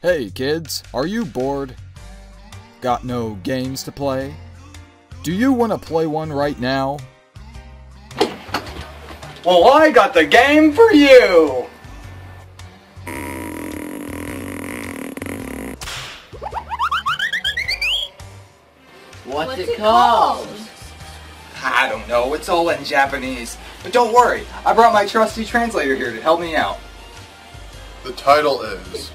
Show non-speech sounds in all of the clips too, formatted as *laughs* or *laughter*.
Hey kids, are you bored? Got no games to play? Do you want to play one right now? Well, I got the game for you! What's, What's it it called? called? I don't know, it's all in Japanese. But don't worry, I brought my trusty translator here to help me out. The title is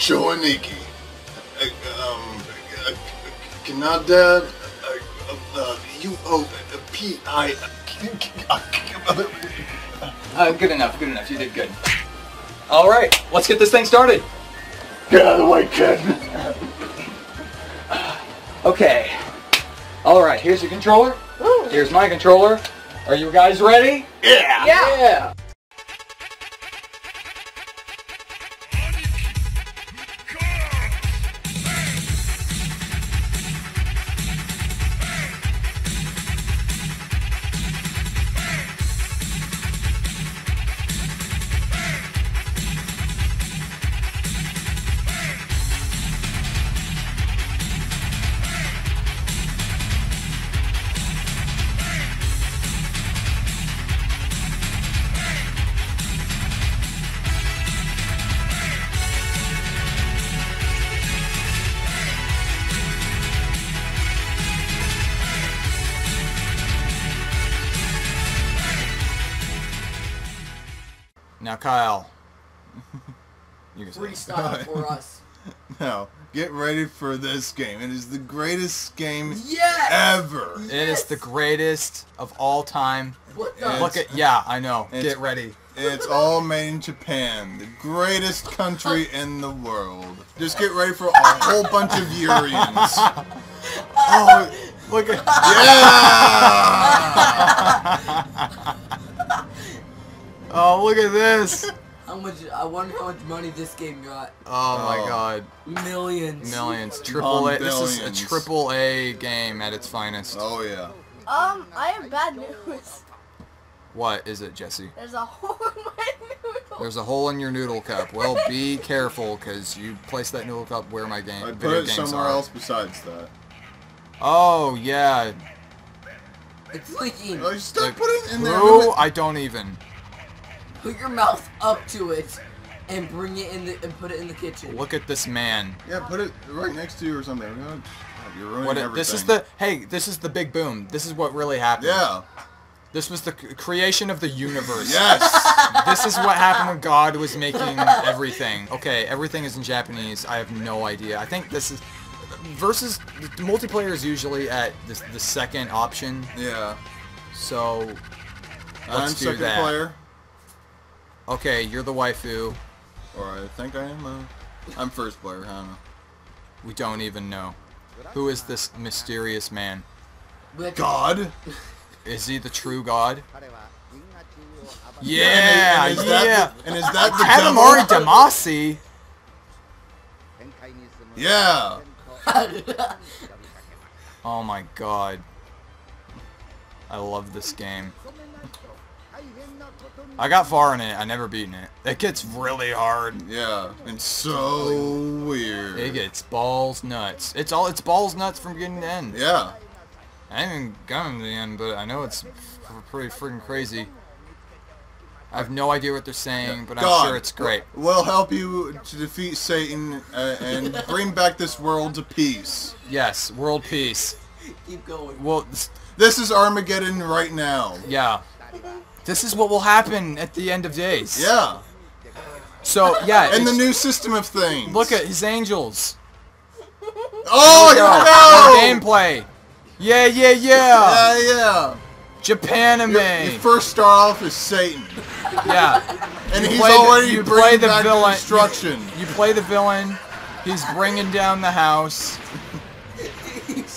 Cho Aniki. Uh, um, uh, Kanada. Uh, uh, U O P I. Uh, good enough, good enough, you did good. Alright, let's get this thing started. Get out of the way, kid. Okay. Alright, here's your controller. Here's my controller. Are you guys ready? Yeah. Yeah! Now, Kyle. *laughs* you can say it. Freestyle for *laughs* us. Now, get ready for this game. It is the greatest game Yes! ever. It is the greatest of all time. What the? Look at yeah, I know. Get ready. It's all made in Japan, the greatest country *laughs* in the world. Just get ready for a whole bunch of Urians. Oh, look at Yeah! Oh, look at this. *laughs* How much? I wonder how much money this game got. Oh my Oh. God, Millions. millions, *laughs* triple A. This is a triple A game at its finest. Oh yeah. Um, I have bad news. What is it, Jesse? There's a hole in my noodle. There's a hole in your noodle cup. Well, be *laughs* careful, cause you place that noodle cup where my game I put video it games somewhere are. else besides that. Oh yeah. It's leaking. Oh, you stop putting it in there. Who? I don't even. Put your mouth up to it and bring it in the and put it in the kitchen. Look at this man. Yeah, put it right next to you or something. God, You're ruining What? Everything. this is the. Hey, this is the big boom. This is what really happened. Yeah. This was the creation of the universe. Yes. *laughs* This is what happened when God was making everything. Okay, everything is in Japanese. I have no idea. I think this is versus the multiplayer is usually at the, the second option. yeah. So I'm Let's do second that. player, okay, you're the waifu. or I think I am. Uh, I'm first player. I don't know. We don't even know. Who is this mysterious man? We have to- God. Is he the true God? Yeah, is- and is yeah. That the, and is that the Katamari? Damacy. Yeah. *laughs* Oh my god. I love this game. I got far in it. I never beaten it. It gets really hard. Yeah. And so weird. It gets balls nuts. It's all it's balls nuts from beginning to end. Yeah. I haven't even gotten to the end, but I know it's f- pretty freaking crazy. I have no idea what they're saying, but I'm God. sure it's great. We'll help you to defeat Satan uh, and bring back this world to peace. Yes, world peace. Keep going. Well, s- This is Armageddon right now. yeah. This is what will happen at the end of days. Yeah. So yeah, And the new system of things. look at his angels. Oh, More here we go! gameplay. Yeah, yeah, yeah. Yeah, yeah. Japanime. You, you first start off as Satan, yeah. and You he's play the- already you play the back villain- destruction. You play the villain. He's bringing down the house. *laughs*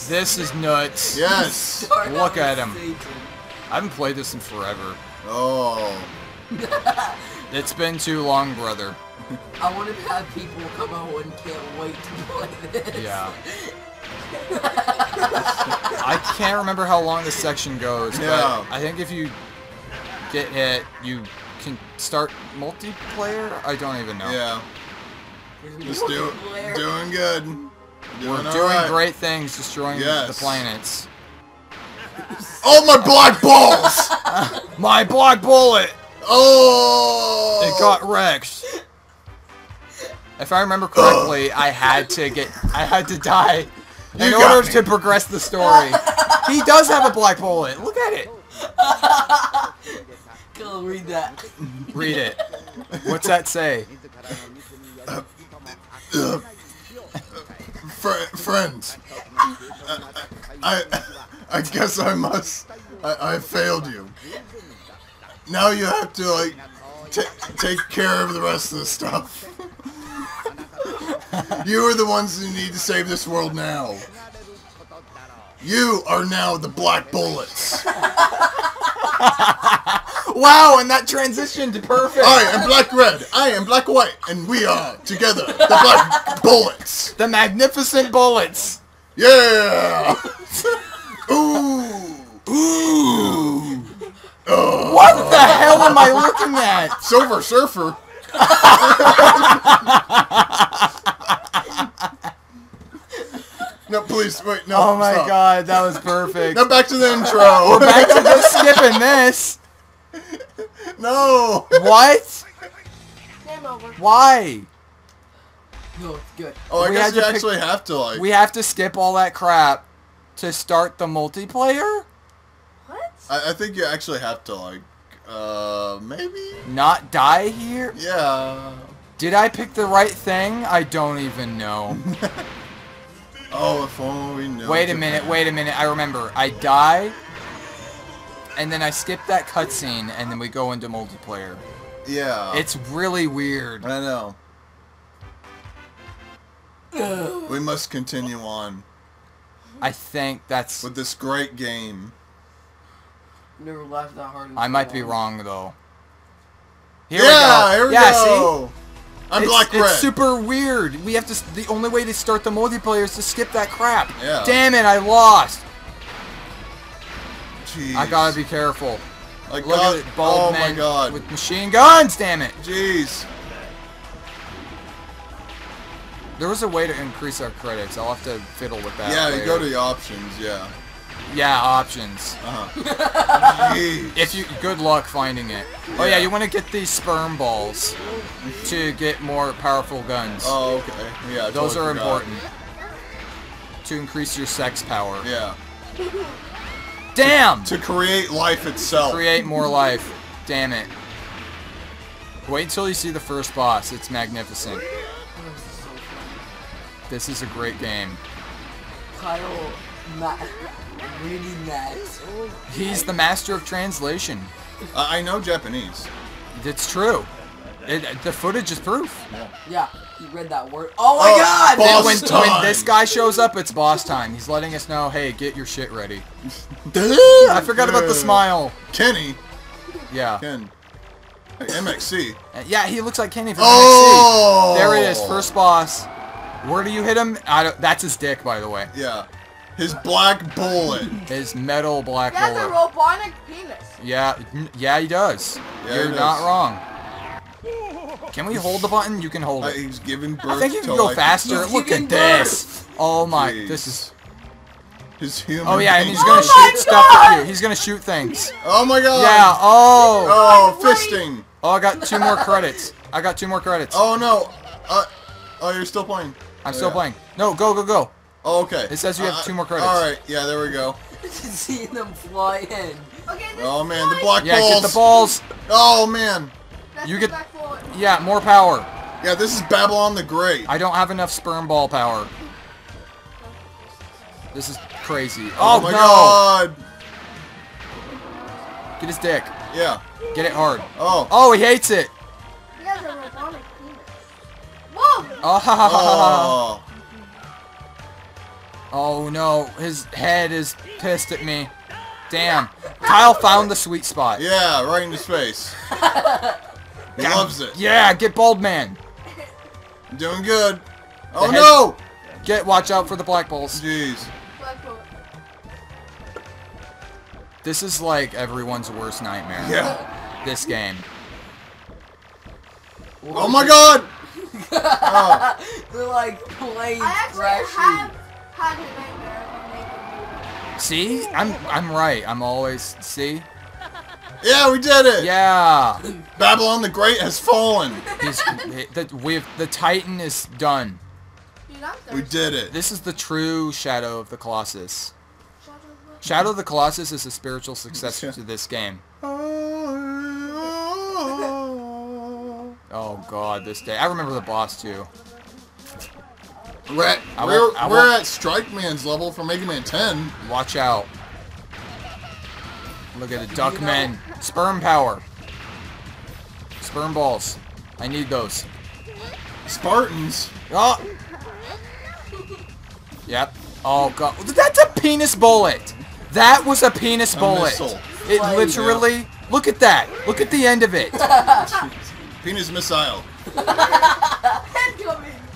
This is nuts. Yes. Look at him. Satan. I haven't played this in forever. Oh. It's been too long, brother. I want to have people come out and can't wait to play this. Yeah. I can't remember how long this section goes, Yeah. but I think if you get hit, you can start multiplayer? I don't even know. Yeah. Just do, doing good. We're Doing doing alright. great things, destroying Yes. the planets. Oh my black balls! My black bullet! Oh! It got wrecked. If I remember correctly, I had to get, I had to die in You got order me. to progress the story. he does have a black bullet. Look at it. Go read that. Read it. What's that say? Fri friends. Uh, uh, I, I, I guess I must. I, I failed you. Now you have to like ta take care of the rest of the stuff. *laughs* you are the ones who need to save this world now. You are now the Black Bullets. *laughs* Wow, and that transitioned perfect. I am Black Red. I am Black White, and we are together the Black Bullets. The magnificent bullets. Yeah. *laughs* Ooh. Ooh. Oh. What the hell am I looking at? Silver Surfer. no, please wait. No. Oh my stop. god, that was perfect. Now back to the intro. We're Back to just skipping this. no. What? Game over. Why? No, it's good. Oh, I We guess you to pick- actually have to like. We have to skip all that crap to start the multiplayer? What? I, I think you actually have to like. Uh, maybe. Not die here? Yeah. Did I pick the right thing? I don't even know. *laughs* Oh, if only we knew. Wait a minute, wait a minute. I remember. I die, and then I skip that cutscene, and then we go into multiplayer. Yeah. It's really weird. I know. We must continue on I think that's... with this great game. Never laughed that hard. in I so might be wrong, though. Here yeah, we go. here we yeah, go. see? I'm it's, Black it's Red. super weird. We have to. The only way to start the multiplayer is to skip that crap. Yeah. Damn it! I lost. Jeez. I gotta be careful. Like, Look God- at it, bald Oh men my god. with machine guns. Damn it! Jeez. There was a way to increase our credits. I'll have to fiddle with that. Yeah, you go to the options. Yeah. Yeah, options. Uh huh. *laughs* Jeez. If you, good luck finding it. Oh yeah, Yeah. you want to get these sperm balls to get more powerful guns. Oh, okay. Yeah. Those totally are forgot. important to increase your sex power. Yeah. Damn! To create life itself. Create more life. Damn it. Wait until you see the first boss. It's magnificent. This is a great game. Kyle, ma- really mad. He's the master of translation. I I know Japanese. It's true. It, the footage is proof. Yeah, he read that word. Oh my Oh, god! boss when, time. when this guy shows up, it's boss time. He's letting us know, hey, get your shit ready. *laughs* I forgot about the smile. Kenny. Yeah. Ken. Hey, MXC. Uh, Yeah, he looks like Kenny from Oh! NXT. There it is, first boss. Where do you hit him? I don't, that's his dick, by the way. Yeah. His black bullet. His metal black bullet. He has a robotic penis. Yeah, yeah, he does. Yeah, You're he not does. wrong. Can we hold the button? You can hold Uh, it. he's giving birth I think you can go faster. He's Look giving at this. Oh my, Jeez. this is. His human. Oh yeah, and he's gonna Oh shoot stuff at you. He's gonna shoot things. Oh my god. Yeah. Oh. Oh, fisting. Oh, I got two more credits. I got two more credits. Oh no. Uh, oh, you're still playing. I'm Oh, still yeah. playing. No, go, go, go. Oh, okay. It says you have Uh, two more credits. All right. Yeah, there we go. *laughs* Seeing them fly in. Okay, Oh man, the fine. black Yeah, balls. get the balls. Oh man. That's you get- back. Yeah, more power. Yeah, this is Babylon the Great. I don't have enough sperm ball power. This is crazy. Oh, Oh, my no! god. Get his dick. Yeah. Get it hard. Oh. Oh, he hates it. Whoa! Oh. *laughs* Oh. no, his head is pissed at me. Damn. Kyle found the sweet spot. Yeah, right in his face. *laughs* he Yeah. loves it. Yeah, get bald man. Doing good. Oh head- no! Get watch out for the black balls. Jeez. Black bullet. This is like everyone's worst nightmare. Yeah. This game. Oh my god! Oh, *laughs* They're like planes I actually crashing. have had a nightmare of making See? I'm I'm right. I'm always see? yeah, we did it. Yeah. *laughs* Babylon the Great has fallen. He's the we've the Titan is done. Dude, We did it. This is the true Shadow of the Colossus. Shut up. Shadow of the Colossus is a spiritual successor to this game. Ah. Oh god, this day. I remember the boss too. We're at, I we're, won't- I we're won't- at Strike Man's level for Mega Man 10. Watch out. Look at the Duck Duckman. Sperm power. Sperm balls. I need those. Spartans. Oh! Yep. Oh god. That's a penis bullet! That was a penis A bullet. missile. It literally. Look at that. Look at the end of it. *laughs* Penis missile.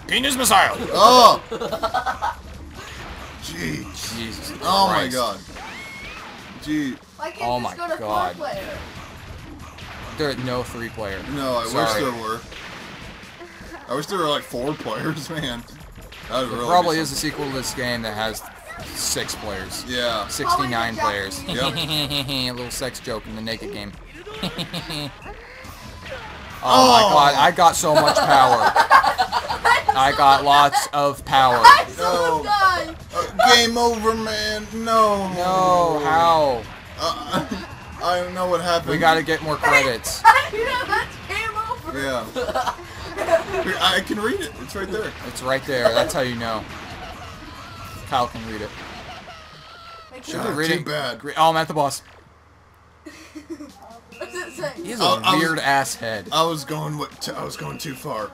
Penis missile. Oh! *laughs* Jeez. Jesus. Oh my god. Gee. Why can't Oh my go to God. four player? There no three player. No, I wish there were. I wish there were like four players, *laughs* man. That would There really probably is a sequel to this game that has six players. Yeah. 69 players. Yep. *laughs* a little sex joke in the naked game. Oh, Oh. my god, I got so much power. *laughs* I got lots of power. I saw No. Uh, game over, man. No. No, how? Uh, *laughs* I don't know what happened. We gotta get more credits. you know that's game over. Yeah. *laughs* I can read it. It's right there. It's right there. That's how you know. Kyle can read it. Make Shut sure. Read too it. bad. Oh, I'm at the boss. What's it say? He has a I- I was- weird ass head. I was going what? T- I was going too far.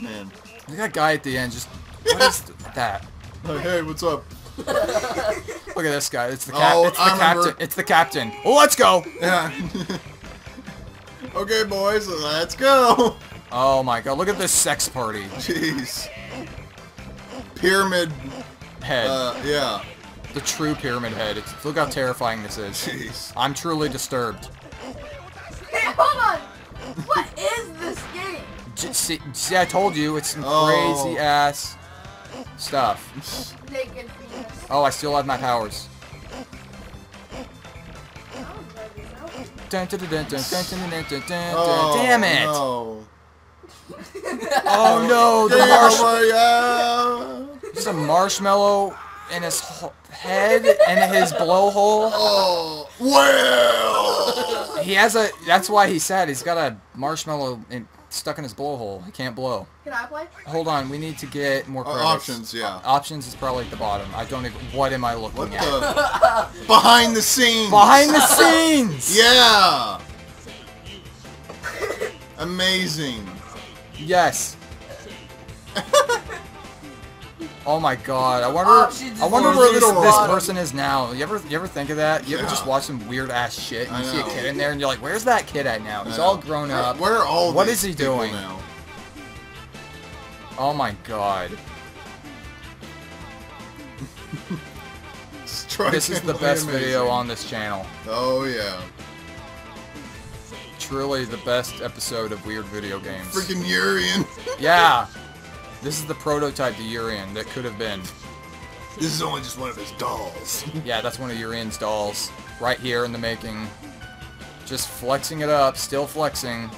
Man. Look at that guy at the end. Just what is *laughs* that? Like, hey, what's up? Look at this guy. It's the cap. Oh, it's the I remember. captain. It's the captain. Oh, let's go. Yeah. *laughs* okay, boys, let's go. Oh my god. Look at this sex party Jeez. Pyramid. head. Uh, yeah. the true pyramid head. It's, look how terrifying this is. Jeez. I'm truly disturbed. Hey, hold on! What is this game? See, see, I told you, it's some oh. crazy ass stuff. Naked penis. Oh, I still have my powers. Oh, Damn it! No. oh no, the marshmallow! Just a marshmallow in his head and his blowhole. Oh, well! He has a. That's why he's sad. He's got a marshmallow in, stuck in his blowhole. He can't blow. Can I play? Hold on, we need to get more Uh, options, yeah. Options is probably at the bottom. I don't even. What am I looking What at? the? *laughs* Behind the scenes. Behind the scenes. *laughs* Yeah. Amazing. Yes. Oh my god! I wonder. Options I wonder where this, this person is now. You ever you ever think of that? You ever just watch some weird ass shit and I you see a kid in there and you're like, "Where's that kid at now? He's all grown Where- up. Where are all What these is he doing? now? Oh my god! This is the Strikingly best video on this channel. Oh yeah. Truly the best episode of Weird Video Games. Freaking Urian. Yeah. This is the prototype to Urian that could have been. This is only just one of his dolls. *laughs* Yeah, that's one of Urian's dolls. Right here in the making. Just flexing it up, still flexing.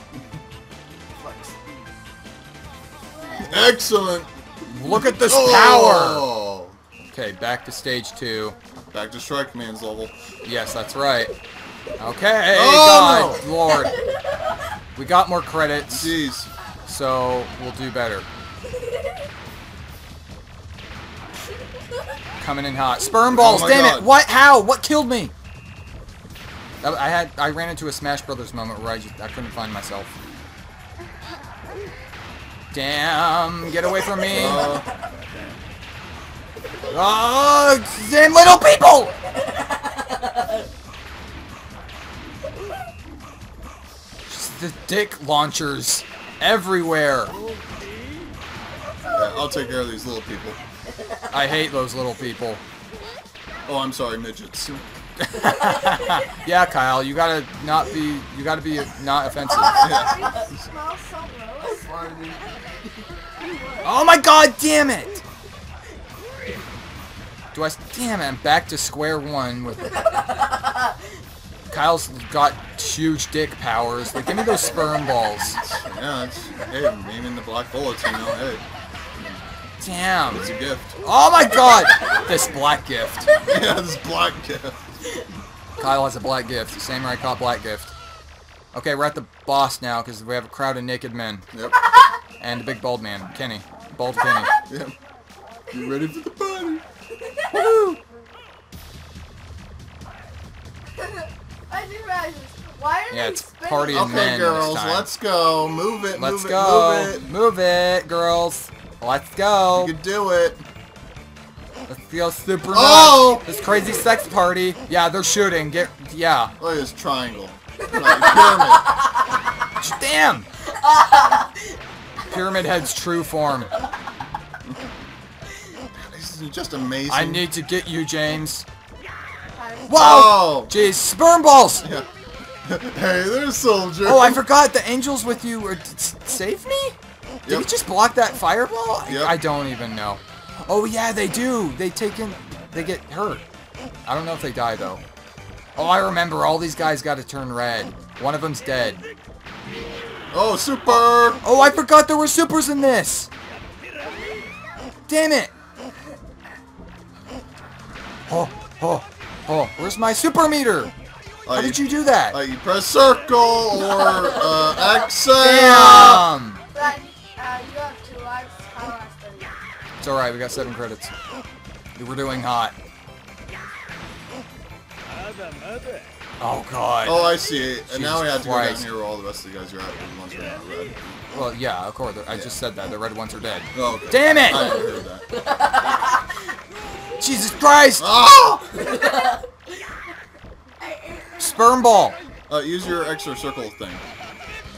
Excellent. Look at this oh. power! Oh. Okay, back to stage two. Back to Strike Man's level. Yes, that's right. Okay, Oh, God, Lord. We got more credits, Jeez. so we'll do better. Coming in hot. Sperm balls, Oh damn God. it! What? How? What killed me? I I had I ran into a Smash Brothers moment where I just I couldn't find myself. Damn! Get away from me! Uh, *laughs* Oh, damn little people! Just the dick launchers everywhere. yeah, I'll take care of these little people. I hate those little people. Oh, I'm sorry, midgets. *laughs* Yeah, Kyle, you gotta not be, you gotta be not offensive. Oh, yeah. You smell so gross. Oh my god, damn it! Do I... Damn it, I'm back to square one with... Kyle's got huge dick powers. Like, give me those sperm balls. Yeah, it's, hey, I'm aiming the black bullets, you know, hey, Damn. it's a gift. Oh my god! This black gift. *laughs* yeah, this black gift. Kyle has a black gift. Samurai caught black gift. Okay, we're at the boss now because we have a crowd of naked men. Yep. And a big bald man, Kenny. Bald Kenny. Yep. You ready for the party? I do realize. Why are Yeah, it's spinning? party and Okay, men girls, this time. let's go. Move it, Let's move go. it, move Move it, girls. Let's go. You can do it. Let's go super Oh! This crazy sex party. Yeah, they're shooting. Get yeah. Look at this triangle. Pyramid. *laughs* Damn. Pyramid Head's true form. This is just amazing. I need to get you, James. Wow. Oh! Jeez, sperm balls. Yeah. *laughs* hey there, soldier. Oh, I forgot the angels with you were s- save me. Did Yep. he just block that fireball? I- Yep. I don't even know. Oh yeah, they do. They take in. They get hurt. I don't know if they die though. Oh, I remember. All these guys got to turn red. One of them's dead. Oh, super! Oh, I forgot there were supers in this. Damn it. Oh, oh, oh. Where's my super meter? How did you do that? Uh, you press circle or uh, *laughs* X. Damn. It's alright, we got seven credits. We're doing hot. Oh god. Oh, I see. And now we have to go down Christ. here where all the rest of the guys are at. The ones who are not red. Well, yeah, of course. I just said that. The red ones are dead. Oh, okay. Damn it! I heard that. Jesus Christ! Ah! *laughs* Sperm ball! Uh, use your extra circle thing.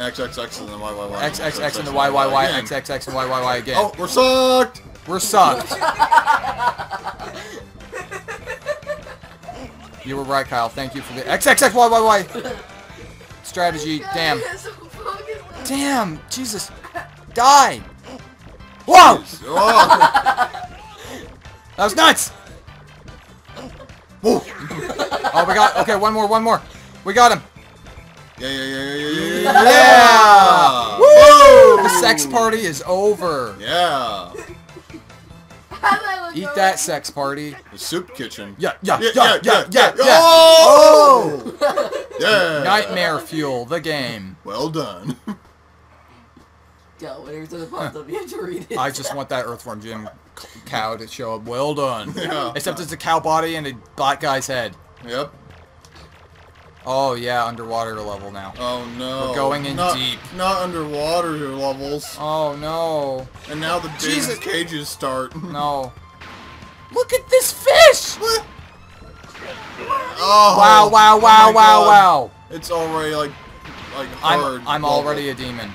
X, X, X, and then Y, Y, Y. X, X, X, and the Y, Y, Y, again. X, X, X, and Y, Y, Y again. Oh, we're sucked! We're sucked. *laughs* you were right, Kyle. Thank you for the X, X, X, Y, Y, Y. Strategy. Damn. So. Damn. Jesus. Die. Whoa! Oh, *laughs* That was nuts! Whoa. Oh, we got, okay, one more, one more. We got him. Yeah, yeah, yeah, yeah, yeah, yeah, yeah. Yeah! Woo! The sex party is over. Yeah. Eat that sex party. The soup kitchen. Yeah, yeah, Yeah, yeah, yeah, yeah, yeah. Oh! *laughs* yeah. Nightmare fuel, the game. Well done. Yo, whenever something pops *laughs* up, you have to read it. I just want that Earthworm Jim cow to show up. Well done. Yeah. Except it's a cow body and a black guy's head. Yep. Oh yeah, underwater level now. Oh no. We're going in not, deep. Not underwater levels. Oh no, And now the Jesus. cages start. *laughs* no. Look at this fish! What? Oh. Wow, wow, oh wow, my wow, God. wow. It's already like, like hard. I'm, I'm already a demon.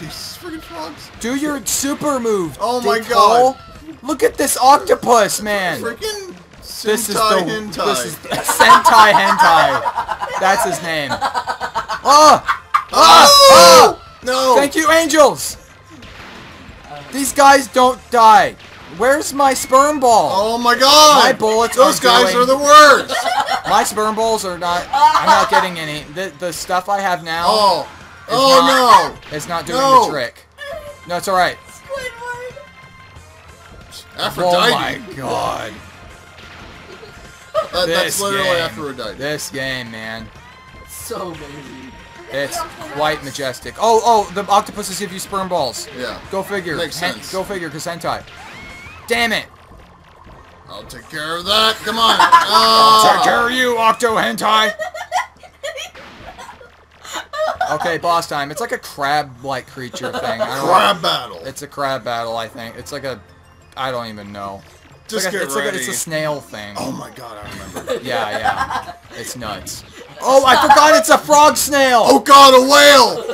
Jesus freaking frogs. Do your super move. Oh my God. Look at this octopus, man. Freaking This is the Sentai hentai. this is Sentai Hentai. That's his name. Oh! Oh! oh! oh! No! Thank you, angels. These guys don't die. Where's my sperm ball? Oh my god! My bullets Those are guys doing- are the worst! My sperm balls are not. I'm not getting any. The the stuff I have now Oh! is Oh not, is not doing No. the trick. No, it's all right. Squidward. no! Oh my god. *laughs* That- that's This literally game. Aphrodite. This game, man. It's so amazing. It's quite majestic. Oh, oh, the octopuses give you sperm balls. Yeah. Go figure. Makes Hen- sense. Go figure, cause hentai. Damn it. I'll take care of that. Come on. Ah. *laughs* Take care of you, Octo Hentai! *laughs* Okay, boss time. It's like a crab-like creature thing. I don't know. Crab battle. It's a crab battle, I think. It's like a... I don't even know. It's Just like a, get it's like a, it's a snail thing. oh my god, I remember. *laughs* Yeah, yeah. It's nuts. Oh, I forgot it's a frog snail! oh god, a whale!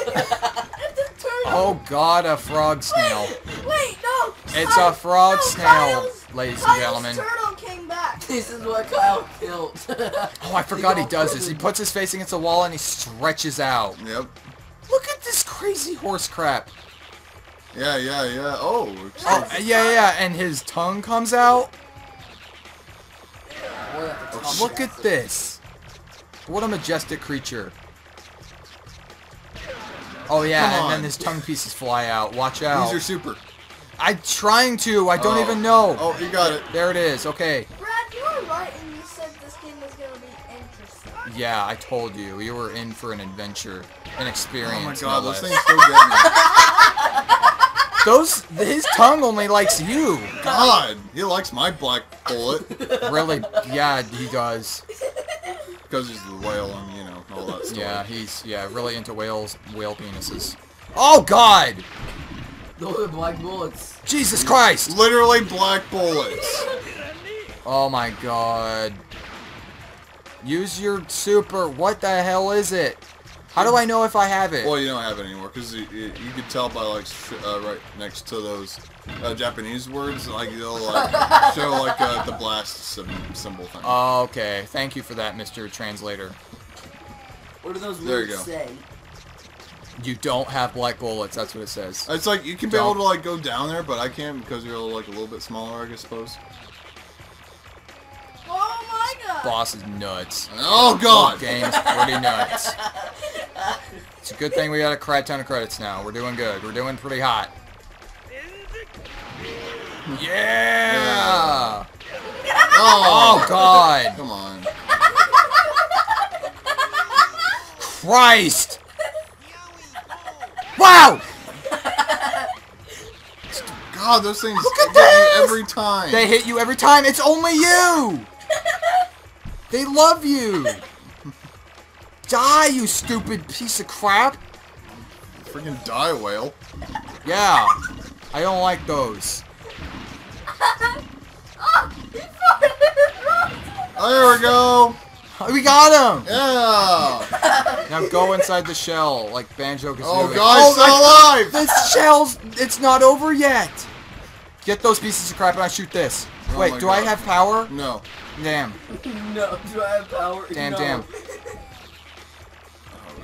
It's a turtle. Oh god, a frog snail. Wait, no. It's Kyle- a frog no, snail, Kyle's- ladies and gentlemen. turtle came back. This is what Kyle killed. *laughs* Oh, I forgot he does this. He puts his face against the wall and he stretches out. Yep. Look at this crazy horse crap. Yeah, yeah, yeah. Oh, Oh, yeah, yeah, and his tongue comes out. Boy, that's a tough Look at this. What a majestic creature. Oh yeah, Come and then his tongue pieces fly out. Watch use out. your super. I'm trying to. I don't Oh. even know. Oh, you got it. There it is. Okay. Brad, you were right, and you said this game was gonna be interesting. Yeah, I told you. You were in for an adventure, an experience. Oh my no god, less. those things still get me. *laughs* Those. His tongue only likes you. God, he likes my black bullet Really? Yeah, he does. because he's the whale and you know all that stuff. Yeah, he's yeah really into whales, whale penises. Oh God! Those are black bullets. Jesus Christ! Literally black bullets. Oh my God! Use your super. What the hell is it? How do I know if I have it? Well, you don't have it anymore because you, you, you could tell by like sh- uh, right next to those uh, Japanese words, like they'll like *laughs* show like uh, the blast sim- symbol thing. Oh, okay. Thank you for that, Mr. Translator. What do those There you words go. say? You don't have black bullets. That's what it says. it's like you can be Don't. able to like go down there, but I can't because you're like a little bit smaller, I suppose. Oh my god! Boss is nuts. Oh Whole god! game's pretty nuts. *laughs* It's a good thing we got a crap ton of credits now. We're doing good. We're doing pretty hot. Yeah! Oh, Oh God! Come on. Christ! Wow! God, those things Look at get me this! every time. They hit you every time. It's only you. They love you. Die, you stupid piece of crap. freaking die whale. Yeah, I don't like those. oh, he farted! Oh, there we go. We got him. Yeah. Now go inside the shell like Banjo Kazooie. Oh god, oh, he's still my- alive. This shell's. It's not over yet. Get those pieces of crap and I shoot this. Oh Wait, my do I have power? No. Damn. *laughs* No, do I have power? Damn, no. damn.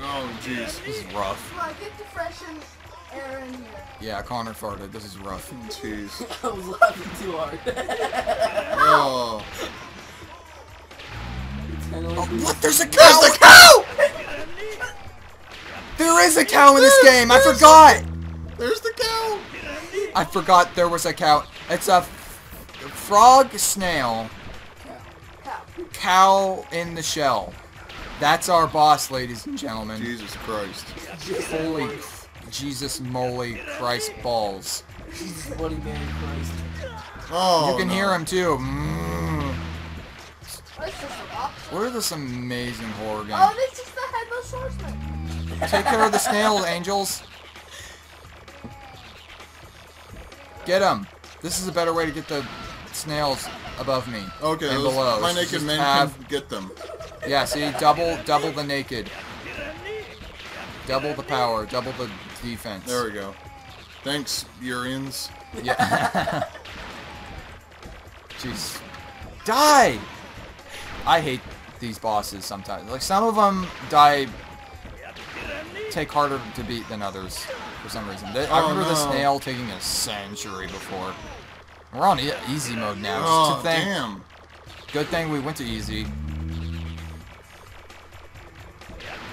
Oh jeez. This is rough. Come on, get the freshen air in here. Yeah, Connor farted. This is rough. Jeez. *laughs* I was laughing too hard. Oh. Oh, *laughs* what? There's a cow! There's a cow! There is a cow in this game. I forgot. There's the cow. I forgot there was a cow. It's a f- frog snail Cow. cow in the shell. That's our boss, ladies and gentlemen. Jesus Christ. Holy Jesus moly Christ balls. Jesus bloody Mary Christ. Oh. you can no. hear him too. Mm. What's this? What are this amazing horror game? Oh, this is the headless horseman. Take care of the snails, *laughs* angels. Get them. This is a better way to get the snails above me Okay, and those- below. my naked just men have- can get them. Yeah, see, double, double the naked. Double the power, double the defense. There we go. Thanks, Urians. Yeah. *laughs* Jeez. Die! I hate these bosses sometimes. Like, some of them die... Take harder to beat than others, for some reason. They- I Oh, remember the snail taking a century before. We're on e easy mode now. Oh, damn. Good thing we went to easy.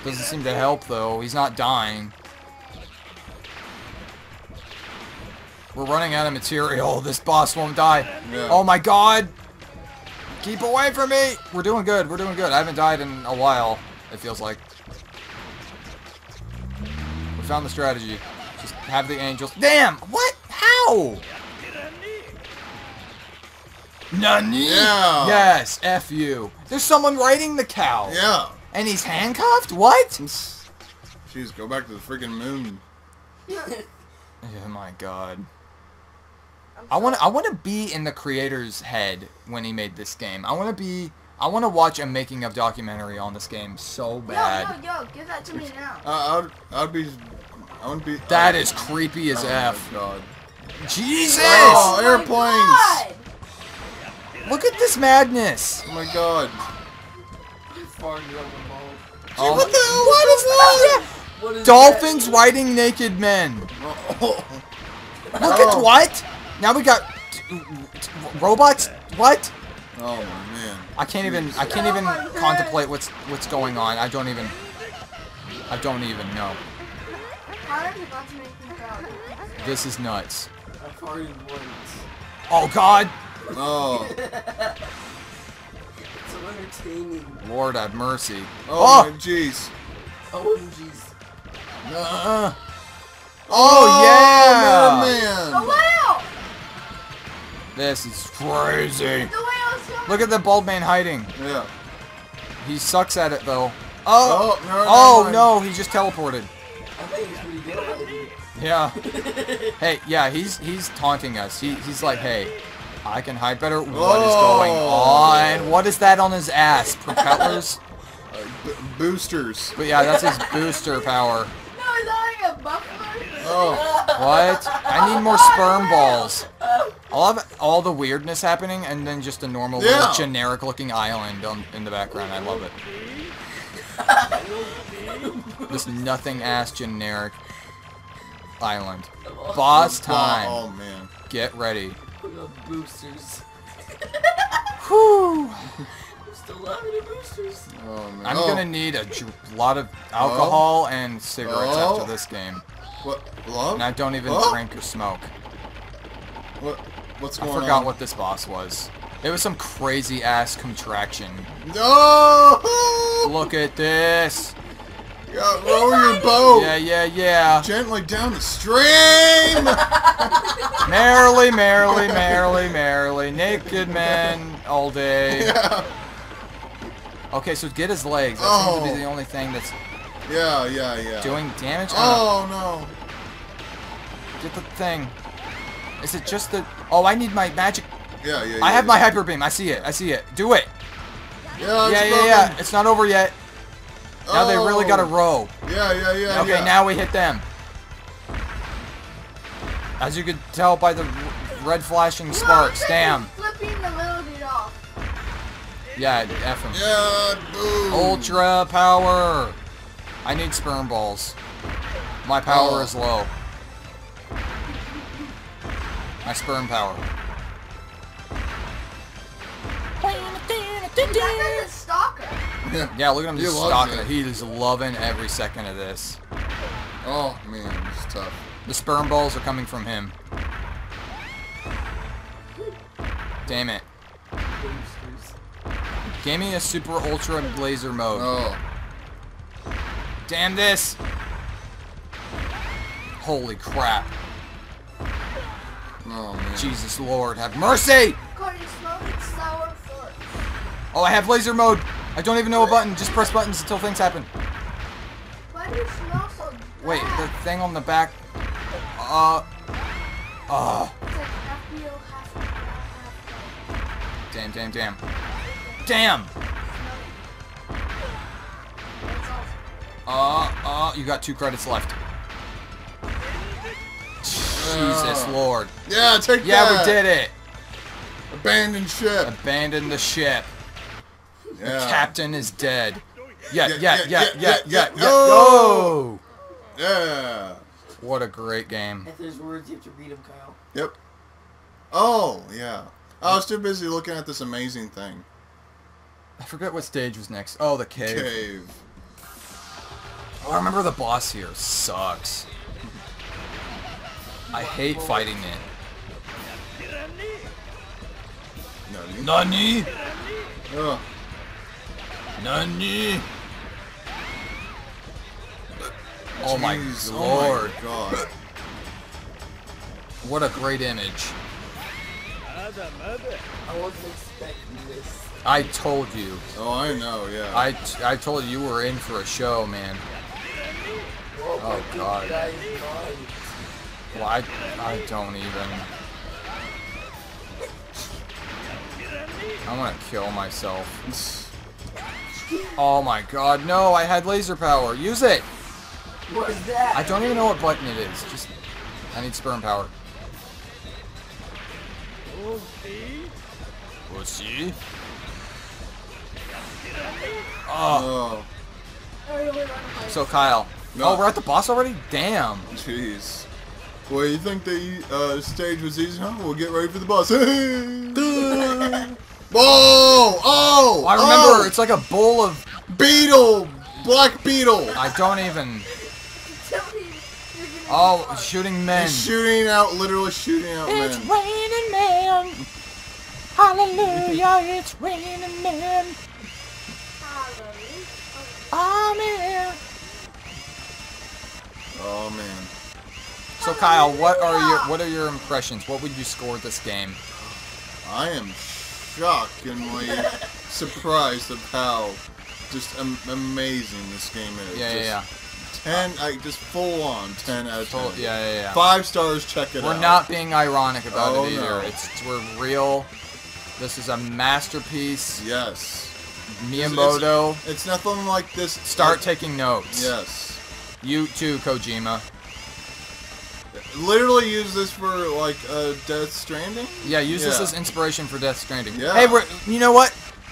Doesn't seem to help though. He's not dying. We're running out of material. *laughs* This boss won't die. Yeah. Oh my god! Keep away from me! We're doing good. We're doing good. I haven't died in a while. It feels like. We found the strategy. Just have the angels. Damn! What? How? Nani? Yeah. Yes, F you. There's someone riding the cow. Yeah. And he's handcuffed? What? Jeez, go back to the freaking moon. *laughs* Oh my god. I want to I want to be in the creator's head when he made this game. I want to be I want to watch a making of documentary on this game so bad. Yo, yo, yo, give that to me now. Uh, I'd, I'd be, I wouldn't be. That uh, is creepy as oh F. my god. Jesus! Oh, my airplanes! God! Look at this madness. Oh my god. Farted on the ball. Oh, what the hell what is that? What is Dolphins riding naked men. Oh, Look Oh. at what? Now we got t- t- robots. What? Oh man. I can't even. I can't even oh contemplate what's what's going on. I don't even. I don't even know. How are you about to make me proud? This is nuts. I've already won. Oh God, Oh. *laughs* So entertaining. Lord have mercy. Oh, my jeez. Oh, jeez. Uh, oh yeah. Man, The man. whale! This is crazy. The whale's coming! Look at the bald man hiding. Yeah. He sucks at it though. Oh. Oh, no, Oh never no, he just teleported. I think he's pretty good at it. Yeah. *laughs* hey, yeah, he's he's taunting us. He he's like, hey, I can hide better. What is going Oh. on? What is that on his ass? Propellers? *laughs* Uh, b- boosters. but yeah, that's his booster power. No, he's like a buffalo. Oh. What? I need more sperm balls. I'll have all the weirdness happening and then just a normal Yeah. little generic looking island on, in the background. I love it. this nothing ass generic island. Boss time. Oh man. Get ready. Look at boosters. *laughs* Whew. I'm still loving the boosters. Oh man. I'm oh. gonna need a dr- lot of alcohol oh. and cigarettes Oh. after this game. What? Love? And I don't even Oh. drink or smoke. What? What's I going on? forgot what this boss was. It was some crazy ass contraction. No! *laughs* Look at this. Yeah, row your boat Yeah, yeah, yeah. gently down the stream. *laughs* Merrily, merrily, merrily, merrily. Naked men all day. yeah. Okay, so get his legs. That seems to Oh. be the only thing that's Yeah, yeah, yeah. doing damage. Uh, oh. Oh Get the thing. Is it just the... Oh, I need my magic... Yeah, yeah. yeah I have yeah. my hyper beam. I see it. I see it. Do it. Yeah, Yeah, yeah, yeah. It's not over yet. Now they really got to Oh. row. Yeah, yeah, yeah. Okay, yeah. now we hit them. As you could tell by the red flashing sparks. Damn. Flipping the little dude off. Yeah, F him. Yeah, boom. Ultra power. I need sperm balls. My power Oh. is low. My sperm power. That guy's a stalker. Yeah. Yeah, look at him He just loves stalking it. it. He is loving every second of this. Oh man, it's tough. The sperm balls are coming from him. Damn it. Give me a super ultra laser mode. Oh. Damn this! Holy crap. Oh man. Jesus Lord, have mercy! Cody, smoking sour fork. Oh, I have laser mode. I don't even know a button. Just press buttons until things happen. Why do you smell so bad? Wait, the thing on the back. Uh. Uh. It's like FBO half and half. Damn, damn, damn. Damn! Uh, uh, you got two credits left. Jesus Lord. Yeah, take Yeah, that. Yeah, we did it. Abandoned ship. Abandon the ship. The captain is dead. Yeah, yeah, yeah, yeah, yeah, yeah. Oh! Yeah. What a great game. If there's words, you have to read them, Kyle. Yep. Oh, yeah. I was too busy looking at this amazing thing. I forget what stage was next. Oh, the cave. Cave. Oh, I remember the boss here sucks. I hate fighting it. Nani? Nani? Ugh. Nani? Oh my Jeez, lord. Oh my god. What a great image. I wasn't expecting this. I told you. Oh, I know, yeah. I, I told you you were in for a show, man. Oh Whoa, Oh, God. God. Well, I, I don't even. I want to kill myself. *laughs* Oh my god, no, I had laser power. Use it! What is that? I don't even know what button it is. Just, I need sperm power. Pussy. Oh, Oh, I really want to so Kyle. No. Oh, we're at the boss already? Damn. jeez. Well, you think the uh, stage was easy, huh? We'll get ready for the boss. *laughs* *laughs* Whoa! Oh! I remember oh! it's like a bowl of. Beetle! Black Beetle! I don't even. Tell me you're gonna Oh, shooting men. He's shooting out, literally shooting out men. It's raining men. Hallelujah, it's raining men. Hallelujah. Amen. Oh man. So Kyle, what are your what are your impressions? What would you score this game? I am shockingly surprised of how just am- amazing this game is. Yeah, yeah, yeah. Just Ten, I just full on ten out of ten. Yeah, yeah, yeah. Five stars. Check it out. We're not being ironic about Oh, it either. no. It's we're real. This is a masterpiece. Yes. Miyamoto, It's nothing like this. start taking notes. Yes. You too, Kojima. Literally use this for like uh, Death Stranding. Yeah, use this as inspiration for Death Stranding. Yeah. Hey, we're, you know what?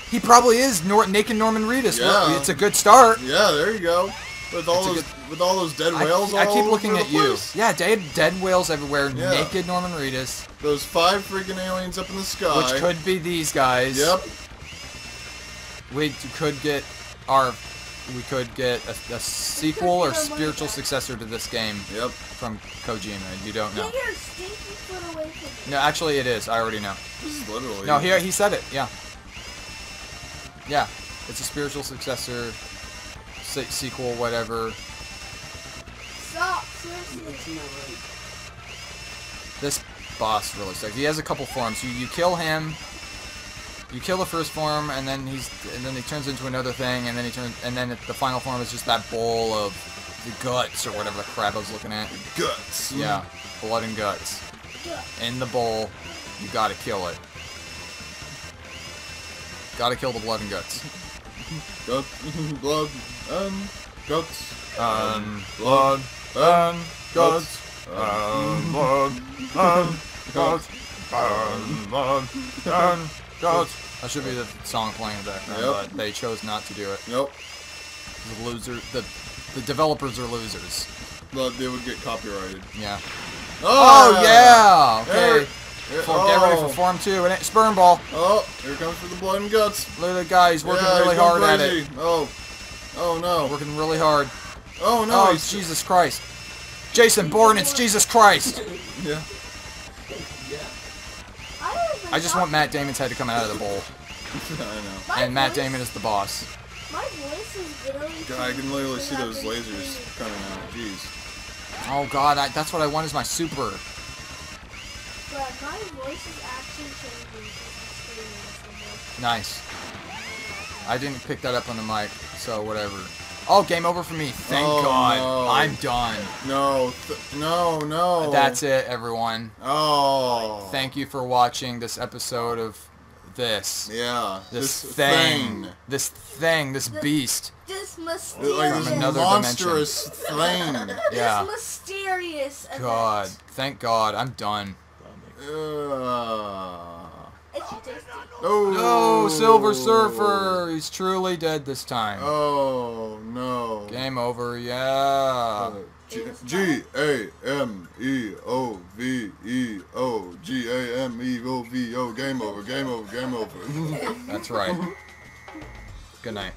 He probably is Nor- naked Norman Reedus. Well, Yeah. It's a good start. Yeah, there you go. With all It's those good- with all those dead whales. I all keep looking at you. place. Yeah, dead, dead whales everywhere. Yeah. Naked Norman Reedus, Those five freaking aliens up in the sky. which could be these guys. Yep. We could get our, we could get a, a sequel or spiritual successor to this game Yep. from Kojima. You don't know. Get your stinky foot away from me. No, actually, it is. I already know. This is literally. No, he he said it. Yeah. Yeah, it's a spiritual successor, se- sequel, whatever. Stop, seriously. It's. This boss really sucks. He has a couple forms. You you kill him. You kill the first form, and then he's and then he turns into another thing, and then he turns and then the final form is just that bowl of the guts or whatever the crap I was looking at. guts. Yeah, blood and guts in the bowl. You gotta kill it. Gotta kill the blood and guts. Guts, *laughs* blood, and guts. Um, blood, and guts. and blood, and guts, and blood, and guts. That should be the song playing in the background, Yep. but they chose not to do it. Nope. The loser, the the developers are losers. But they would get copyrighted. Yeah. Oh, Oh yeah. Okay. For, get ready oh. for oh. form two. And it, sperm ball. Oh, here comes for the blood and guts. Look at the guy. He's working yeah, really he's hard at it. Oh. Oh no. Working really hard. Oh no. oh Jesus Christ. Jason Bourne, it's Jesus Christ. *laughs* Yeah. I, don't even I just want Matt Damon's head to come out of the bowl. *laughs* I know. And Matt Damon is the boss. My voice is literally. God, I can literally see those lasers coming out. Jeez. Oh god, I, that's what I want is my super. But my voice is actually changing because I'm screaming so much. Nice. I didn't pick that up on the mic, so whatever. Oh, game over for me. Thank Oh, God. no. I'm done. No. Th- no. No. That's it, everyone. Oh. Thank you for watching this episode of this. Yeah. This, This, thing. thing. This thing. This beast. This Like mysterious. this another monstrous thing. Yeah. This mysterious. event. God. Thank God. I'm done. Uh, It's tasty. Oh. No, Silver Surfer. He's truly dead this time. Oh no. Game over. Yeah. Uh, G G A M E O V E O G A M E O V O game over game over game over. That's right. *laughs* Good night.